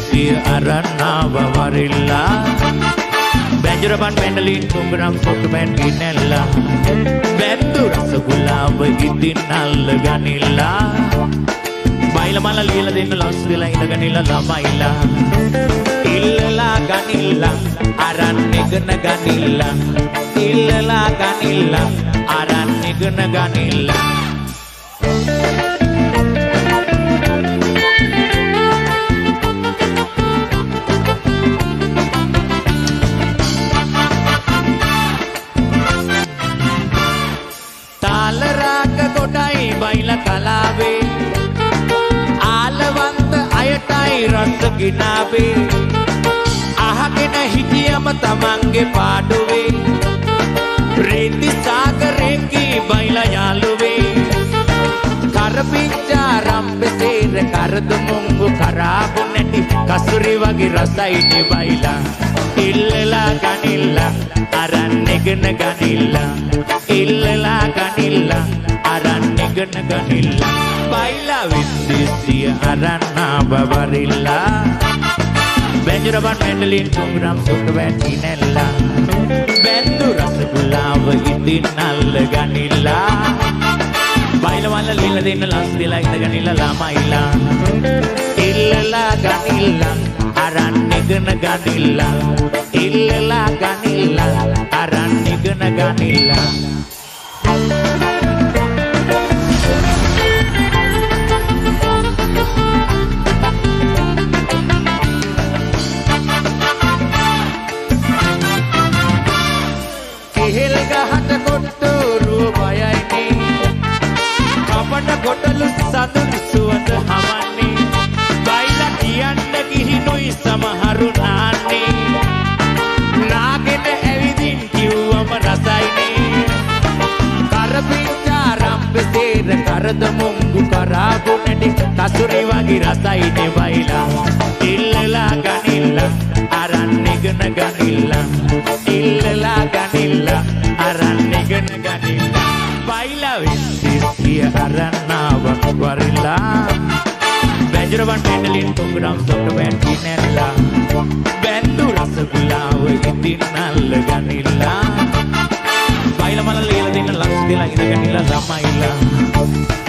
සිය අරන්නාව වරිල්ලා. බැජරබන් පැඩලින් කුඹරම් පොටමැන් ගිනැල්ලා බැත්තු රසගුලාව ඉතින් අල්ල ගනිල්ලා. බයිල මල ලියල දෙන්න ලස් වෙලා ඉඳගනිල්ලා ළමයිලා. ඉල්ලලා ගනිල්ලා අරන් ඉගෙන ගනිල්ලා. ඉල්ලලා ගනිල්ලා අරන් ඉගෙන ගනිල්ලා. බයිල කලාවේ. ආලවන්ත අයටයි රස ගිනාවේ. අහගෙන හිටියම තමන්ගේ පාඩුවේ. ප්‍රීති සාගරයකී බයිල යාළුවේ. කරපිච්චා රම්පෙසේර කරදු මුංගු කරාබු නැටි කසුරි වගේ රසයිනි බයිලා. ඉල්ලලා ගනිල්ලා අරන් ඉගෙන ගනිල්ලා. අරන් ඉගෙන ගනිල්ලා බයිලා විද්දිසිය අරන් ආබවරිල්ලා බැජරබන් මැඩලින් කුංගරම් සුට වැටි නැල්ලා බැන්දු රසගුලාව ඉතින් අල්ල ගනිල්ලා බයිලවල්ල ලිල්ල දෙන්න ලස් දෙලා ඉඳගනිල්ලා ළමයිලා ඉල්ලලා සමහරු නාන්නේ නාගෙන ඇවිදින් කිව්වම රසයිනේ. කරපිංචා රම්පසේර කරද මුංගු කරාබු නැටි කසුරි වගේ රසයිනේ බයිලා ඉල්ලලා ගනිල්ලා අරන් ඉගෙන ගනිල්ලා. ඉල්ලලා ගනිල්ලා අරන් ඉගෙන ගනිල්ලා. බයිලා විසිසිය අරන්නාව වරිල්ලා බැජරවන් පෙඩලින් තුගරම් සොට වැටි නැල්ලා. බැන්දු රසගුලාව ඉතින් අල්ල ගනිල්ලා. බයිල මල ලියල දෙන්න ලක්ස් දෙලා ඉඳගනිල්ලා ළමයිලා